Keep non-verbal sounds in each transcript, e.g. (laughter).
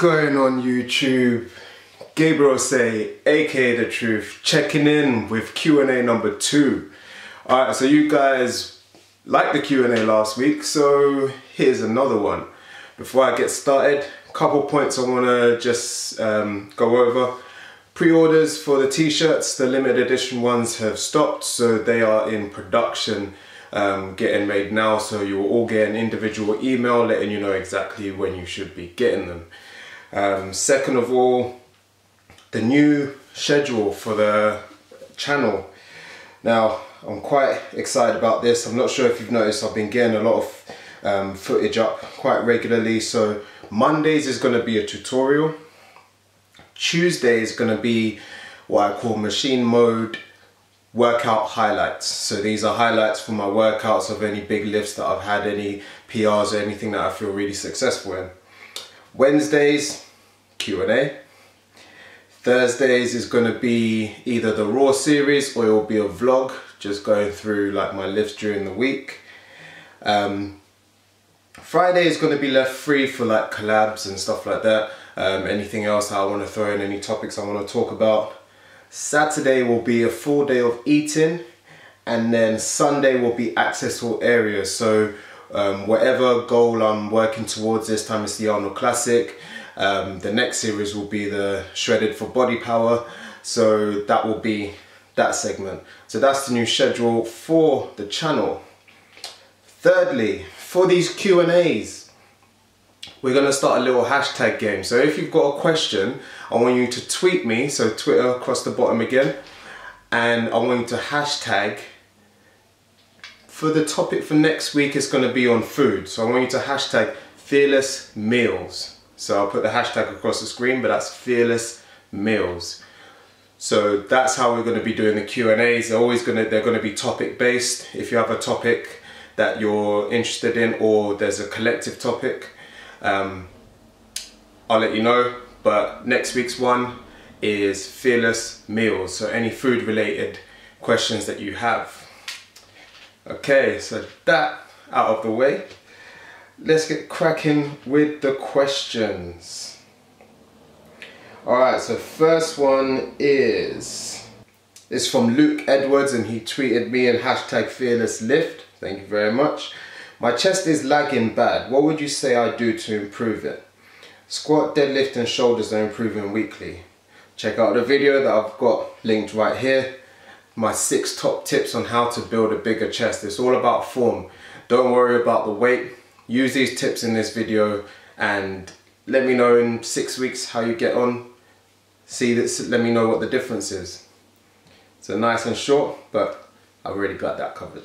going on YouTube? Gabriel Sey, aka The Truth, checking in with Q&A number two. Alright, so you guys liked the Q&A last week, so here's another one. Before I get started, a couple points I want to just um, go over. Pre-orders for the t-shirts, the limited edition ones have stopped, so they are in production um, getting made now so you will all get an individual email letting you know exactly when you should be getting them. Um, second of all, the new schedule for the channel. Now, I'm quite excited about this. I'm not sure if you've noticed, I've been getting a lot of um, footage up quite regularly. So Mondays is going to be a tutorial. Tuesday is going to be what I call machine mode workout highlights. So these are highlights from my workouts of any big lifts that I've had, any PRs or anything that I feel really successful in. Wednesdays, Q&A. Thursdays is going to be either the Raw series or it will be a vlog, just going through like my lifts during the week. Um, Friday is going to be left free for like collabs and stuff like that. Um, anything else I want to throw in, any topics I want to talk about. Saturday will be a full day of eating and then Sunday will be accessible areas. So um, whatever goal I'm working towards this time is the Arnold Classic. Um, the next series will be the Shredded for Body Power. So that will be that segment. So that's the new schedule for the channel. Thirdly, for these Q&As, we're going to start a little hashtag game. So if you've got a question, I want you to tweet me, so Twitter across the bottom again, and I want you to hashtag, for the topic for next week it's going to be on food. So I want you to hashtag fearless meals. So I'll put the hashtag across the screen, but that's fearless meals. So that's how we're going to be doing the Q&As. They're always going to, they're going to be topic based. If you have a topic that you're interested in or there's a collective topic, um, I'll let you know, but next week's one is fearless meals. So any food related questions that you have. Okay, so that out of the way. Let's get cracking with the questions. Alright, so first one is it's from Luke Edwards and he tweeted me in hashtag fearless lift. Thank you very much. My chest is lagging bad. What would you say I do to improve it? Squat, deadlift and shoulders are improving weekly. Check out the video that I've got linked right here. My six top tips on how to build a bigger chest. It's all about form. Don't worry about the weight. Use these tips in this video and let me know in six weeks how you get on. See this, let me know what the difference is. So nice and short, but I've already got that covered.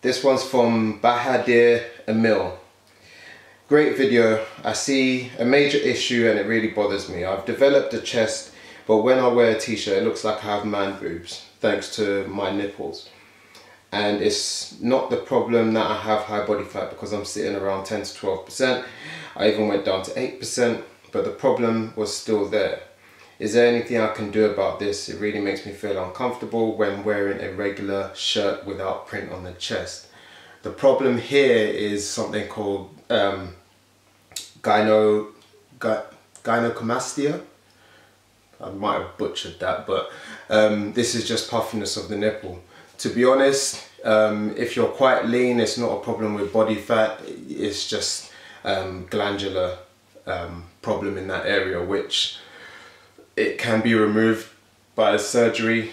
This one's from Bahadir Emil. Great video. I see a major issue and it really bothers me. I've developed a chest, but when I wear a t-shirt, it looks like I have man boobs, thanks to my nipples. And it's not the problem that I have high body fat because I'm sitting around 10 to 12%. I even went down to 8%, but the problem was still there. Is there anything I can do about this? It really makes me feel uncomfortable when wearing a regular shirt without print on the chest. The problem here is something called um, gyno, gy, gynecomastia. I might have butchered that, but um, this is just puffiness of the nipple. To be honest, um, if you're quite lean, it's not a problem with body fat. It's just um, glandular um, problem in that area, which it can be removed by a surgery.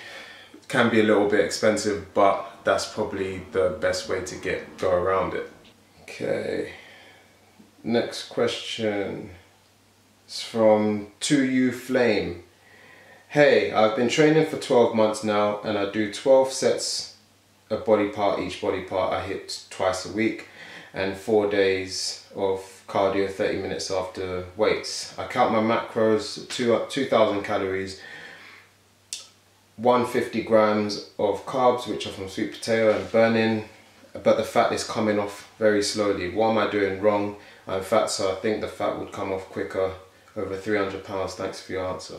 It can be a little bit expensive, but that's probably the best way to get go around it. Okay, next question is from 2U Flame. Hey, I've been training for 12 months now and I do 12 sets of body part, each body part I hit twice a week and four days of cardio 30 minutes after weights. I count my macros, two, uh, 2,000 calories, 150 grams of carbs which are from sweet potato and burning but the fat is coming off very slowly. What am I doing wrong? I'm fat so I think the fat would come off quicker over 300 pounds. Thanks for your answer.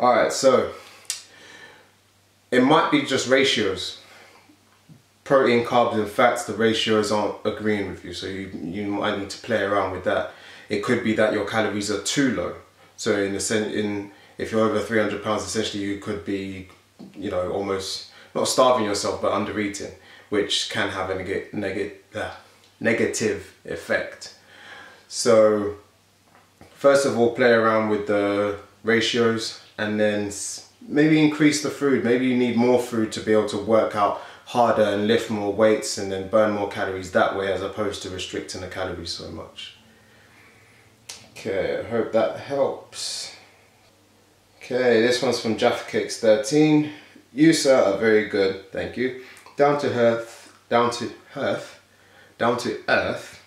Alright so it might be just ratios protein, carbs and fats, the ratios aren't agreeing with you. So you, you might need to play around with that. it could be that your calories are too low. So in the sen- in if you're over 300 pounds, essentially you could be, you know, almost not starving yourself, but under eating, which can have a neg- neg- uh, negative effect. So first of all, play around with the ratios and then maybe increase the food. Maybe you need more food to be able to work out harder and lift more weights and then burn more calories that way as opposed to restricting the calories so much. Okay, I hope that helps. Okay, this one's from Jaffa Cakes 13. You sir are very good, thank you. Down to earth, down to earth, down to earth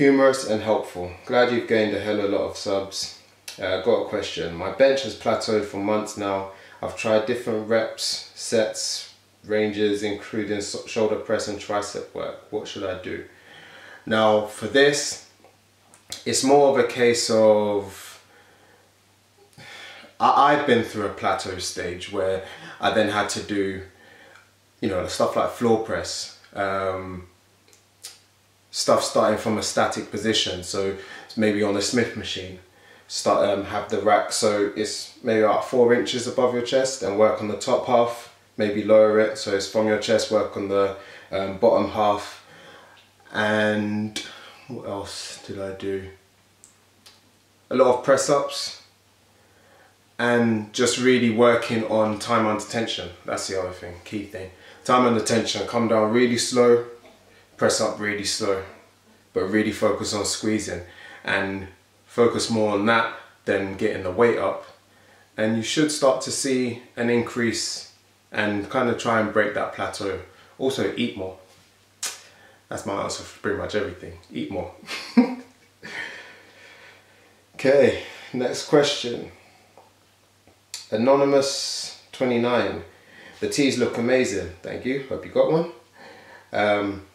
Humorous and helpful. Glad you've gained a hell of a lot of subs. Uh, got a question. My bench has plateaued for months now. I've tried different reps, sets, ranges, including shoulder press and tricep work. What should I do? Now, for this, it's more of a case of I, have been through a plateau stage where I then had to do, you know, stuff like floor press, um, stuff starting from a static position. So maybe on a Smith machine, start um, have the rack so it's maybe about four inches above your chest and work on the top half, maybe lower it so it's from your chest, work on the um, bottom half. And what else did I do? A lot of press ups and just really working on time under tension. That's the other thing, key thing. Time under tension, come down really slow, press up really slow, but really focus on squeezing and focus more on that than getting the weight up. And you should start to see an increase and kind of try and break that plateau. Also eat more. That's my answer for pretty much everything. Eat more. (laughs) okay, next question. Anonymous 29. The teas look amazing. Thank you. Hope you got one. Um,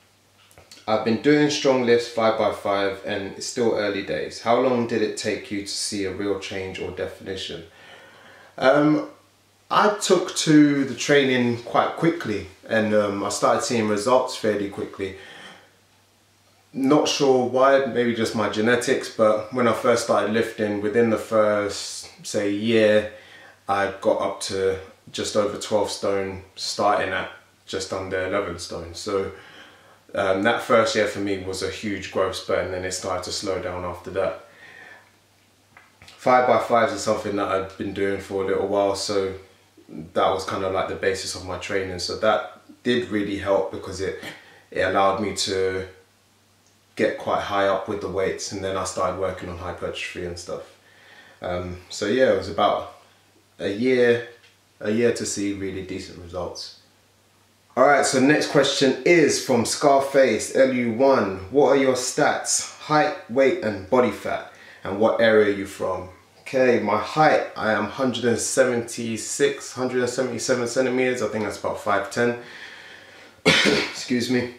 I've been doing strong lifts 5x5 and it's still early days. How long did it take you to see a real change or definition? Um, I took to the training quite quickly and um, I started seeing results fairly quickly. Not sure why, maybe just my genetics, but when I first started lifting, within the first, say, year, I got up to just over 12 stone, starting at just under 11 stone. So um, that first year for me was a huge growth spurt and then it started to slow down after that. Five by fives is something that I'd been doing for a little while so that was kind of like the basis of my training so that did really help because it it allowed me to get quite high up with the weights and then I started working on hypertrophy and stuff. Um, so yeah, it was about a year, a year to see really decent results. Alright, so next question is from Scarface LU1. What are your stats? Height, weight and body fat. And what area are you from? Okay, my height, I am 176, 177 centimeters. I think that's about 5'10". (coughs) Excuse me.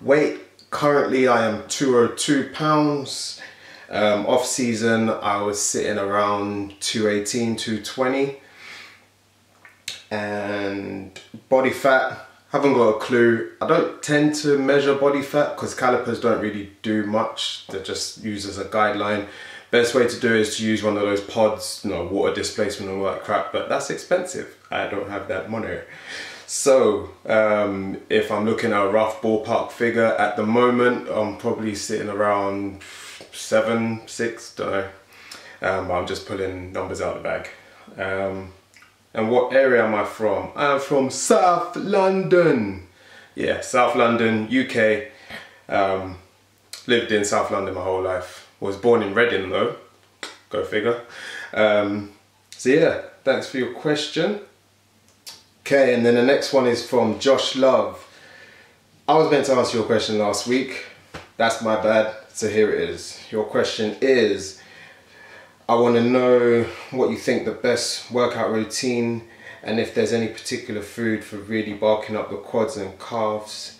Weight, currently I am 202 pounds. Um, off season, I was sitting around 218, 220 and body fat. Haven't got a clue. I don't tend to measure body fat because calipers don't really do much. They're just used as a guideline. Best way to do is to use one of those pods you know water displacement and all that crap but that's expensive. I don't have that money. So um, if I'm looking at a rough ballpark figure at the moment I'm probably sitting around seven six don't know. Um, I'm just pulling numbers out of the bag. Um, and what area am I from? I'm from South London. Yeah, South London, UK. Um, lived in South London my whole life. Was born in Reading though. Go figure. Um, so yeah, thanks for your question. Okay, and then the next one is from Josh Love. I was meant to answer your question last week. That's my bad. So here it is. Your question is I want to know what you think the best workout routine and if there's any particular food for really barking up the quads and calves.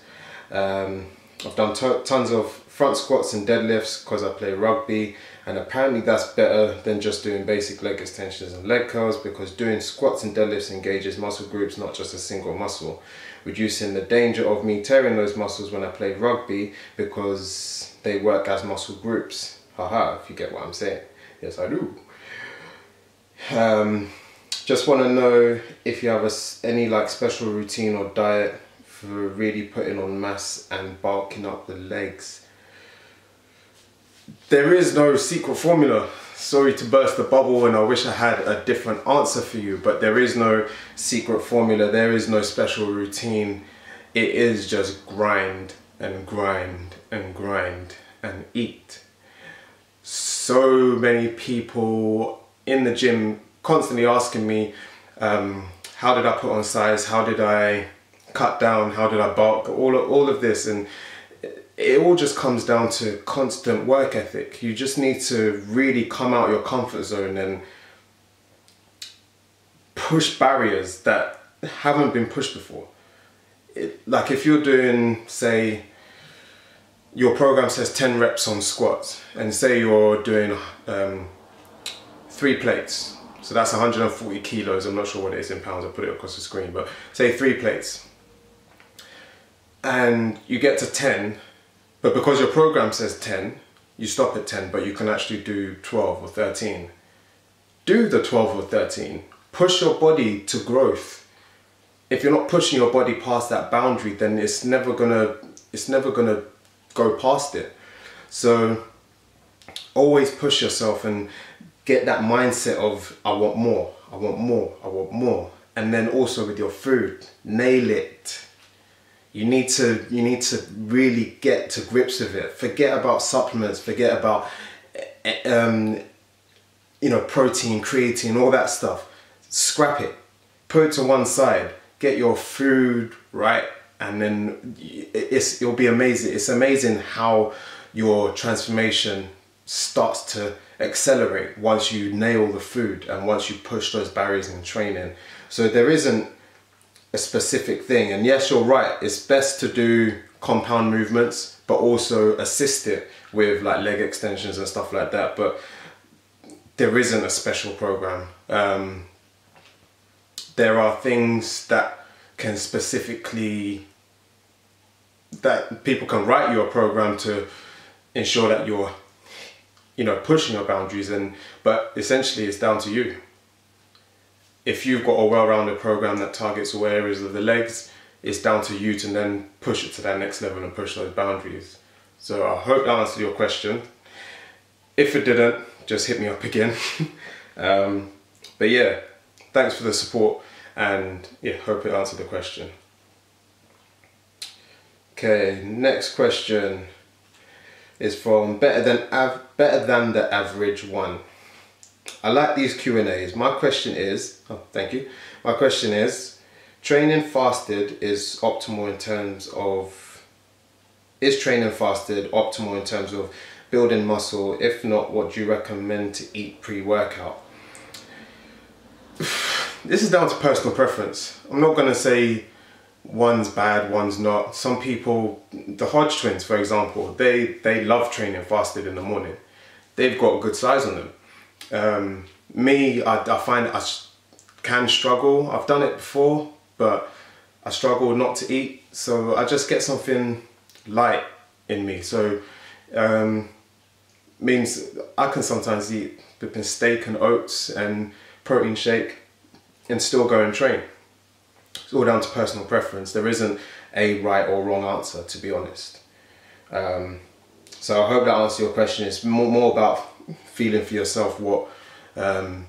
Um, I've done tons of front squats and deadlifts because I play rugby and apparently that's better than just doing basic leg extensions and leg curls because doing squats and deadlifts engages muscle groups not just a single muscle reducing the danger of me tearing those muscles when I play rugby because they work as muscle groups haha if you get what I'm saying yes I do um, just want to know if you have a, any like special routine or diet for really putting on mass and bulking up the legs there is no secret formula. Sorry to burst the bubble and I wish I had a different answer for you, but there is no secret formula. There is no special routine. It is just grind and grind and grind and eat. So many people in the gym constantly asking me, um, how did I put on size? How did I cut down? How did I bulk? All of, all of this. And it all just comes down to constant work ethic. You just need to really come out your comfort zone and push barriers that haven't been pushed before. It, like if you're doing, say, your program says 10 reps on squats and say you're doing um, three plates. So that's 140 kilos. I'm not sure what it is in pounds. I'll put it across the screen, but say three plates. And you get to 10 but because your program says 10, you stop at 10, but you can actually do 12 or 13. Do the 12 or 13. Push your body to growth. If you're not pushing your body past that boundary, then it's never gonna, it's never gonna go past it. So always push yourself and get that mindset of I want more, I want more, I want more. And then also with your food, nail it you need to you need to really get to grips with it. Forget about supplements. Forget about eh, um, you know protein, creatine, all that stuff. Scrap it. Put it to one side. Get your food right, and then it's it'll be amazing. It's amazing how your transformation starts to accelerate once you nail the food and once you push those barriers in training. So there isn't a specific thing. And yes, you're right, it's best to do compound movements, but also assist it with like leg extensions and stuff like that. But there isn't a special program. Um, there are things that can specifically, that people can write you a program to ensure that you're, you know, pushing your boundaries and, but essentially it's down to you if you've got a well-rounded program that targets all areas of the legs, it's down to you to then push it to that next level and push those boundaries. So I hope that answered your question. If it didn't, just hit me up again. (laughs) um, but yeah, thanks for the support and yeah, hope it answered the question. Okay, next question is from better than av better than the average one. I like these Q&As. My question is, oh, thank you. My question is, training fasted is optimal in terms of, is training fasted optimal in terms of building muscle? If not, what do you recommend to eat pre-workout? This is down to personal preference. I'm not going to say one's bad, one's not. Some people, the Hodge twins, for example, they, they love training fasted in the morning. They've got a good size on them. Um, me, I, I find I can struggle. I've done it before, but I struggle not to eat. So I just get something light in me. So um, means I can sometimes eat steak and oats and protein shake and still go and train. It's all down to personal preference. There isn't a right or wrong answer, to be honest. Um, so I hope that answers your question. It's more, more about feeling for yourself what um,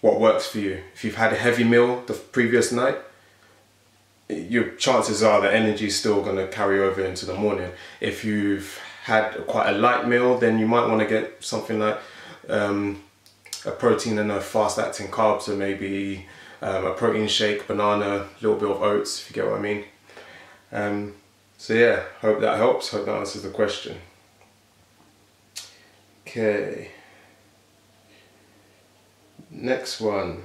what works for you. If you've had a heavy meal the previous night, your chances are that energy is still going to carry over into the morning. If you've had quite a light meal, then you might want to get something like um, a protein and a fast acting carbs, so maybe um, a protein shake, banana, a little bit of oats, if you get what I mean. Um, so yeah, hope that helps, hope that answers the question. Okay. Next one.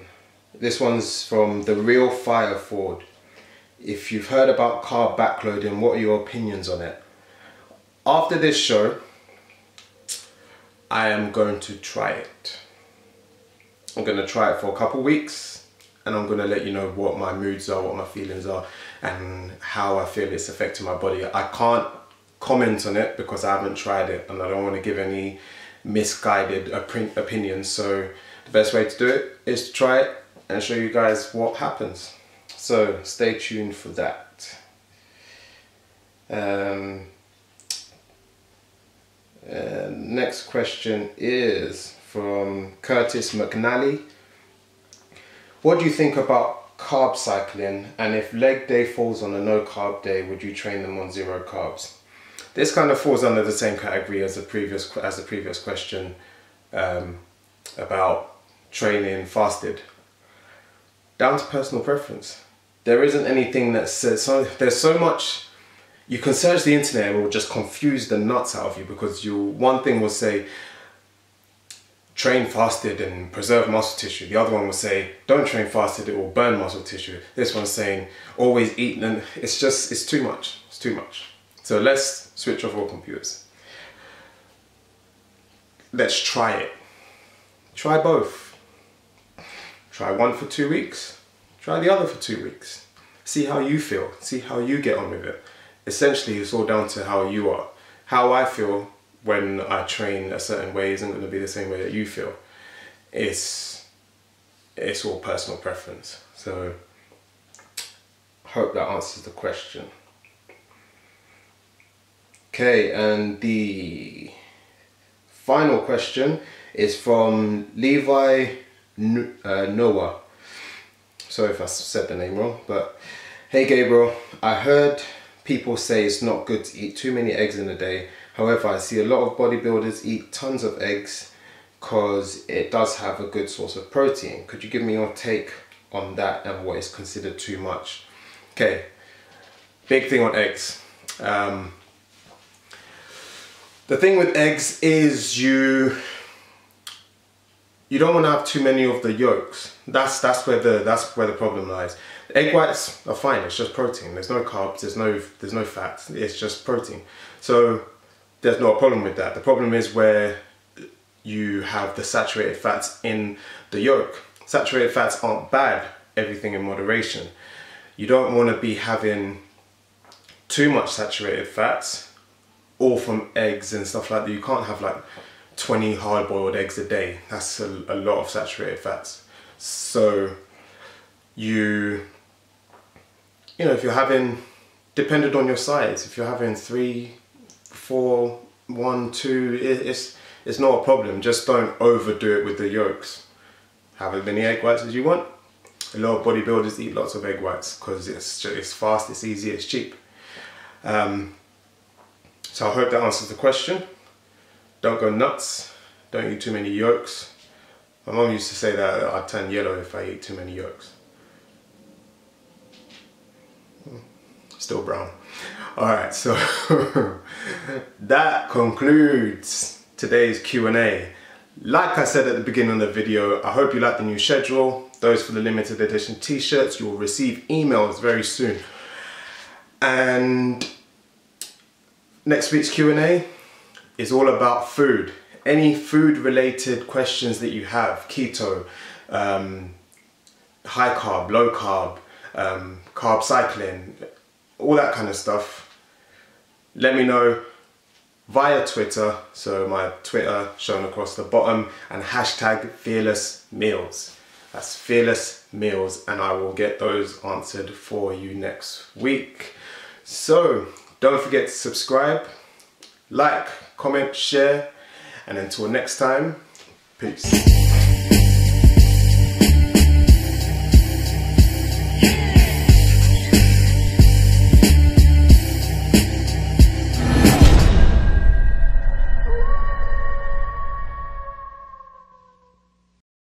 This one's from The Real Fire Ford. If you've heard about carb backloading, what are your opinions on it? After this show, I am going to try it. I'm going to try it for a couple weeks and I'm going to let you know what my moods are, what my feelings are and how I feel it's affecting my body. I can't comment on it because I haven't tried it and I don't want to give any misguided opinions so the best way to do it is to try it and show you guys what happens. So stay tuned for that. Um, uh, next question is from Curtis McNally. What do you think about carb cycling and if leg day falls on a no carb day, would you train them on zero carbs? This kind of falls under the same category as the previous as the previous question um, about training fasted. Down to personal preference. There isn't anything that says so. There's so much you can search the internet and it will just confuse the nuts out of you because you one thing will say train fasted and preserve muscle tissue. The other one will say don't train fasted, it will burn muscle tissue. This one's saying always eat and it's just it's too much. It's too much. So let's switch off all computers. Let's try it. Try both. Try one for two weeks. Try the other for two weeks. See how you feel. See how you get on with it essentially it's all down to how you are. How I feel when I train a certain way isn't going to be the same way that you feel. It's it's all personal preference. So hope that answers the question. Okay, and the final question is from Levi uh, Noah. Sorry if I said the name wrong, but hey Gabriel, I heard people say it's not good to eat too many eggs in a day. However, I see a lot of bodybuilders eat tons of eggs because it does have a good source of protein. Could you give me your take on that and what is considered too much? Okay, big thing on eggs. Um, the thing with eggs is you you don't want to have too many of the yolks. That's that's where the that's where the problem lies. Egg whites are fine, it's just protein. There's no carbs, there's no there's no fat, it's just protein. So there's no problem with that. The problem is where you have the saturated fats in the yolk. Saturated fats aren't bad, everything in moderation. You don't want to be having too much saturated fats, all from eggs and stuff like that. You can't have like 20 hard boiled eggs a day. That's a, a lot of saturated fats. So you you know, if you're having, depended on your size, if you're having three, four, one, two, it's, it's not a problem. Just don't overdo it with the yolks. Have as many egg whites as you want. A lot of bodybuilders eat lots of egg whites because it's, it's fast, it's easy, it's cheap. Um, so I hope that answers the question. Don't go nuts. Don't eat too many yolks. My mom used to say that I'd turn yellow if I eat too many yolks. Still brown. All right, so (laughs) that concludes today's Q&A. Like I said at the beginning of the video, I hope you like the new schedule. Those for the limited edition t-shirts, you will receive emails very soon. And next week's Q&A is all about food. Any food related questions that you have, keto, um, high carb, low carb, um, carb cycling, all that kind of stuff, let me know via Twitter. So my Twitter shown across the bottom and hashtag fearless meals. That's fearless meals and I will get those answered for you next week. So don't forget to subscribe, like, comment, share, and until next time, peace.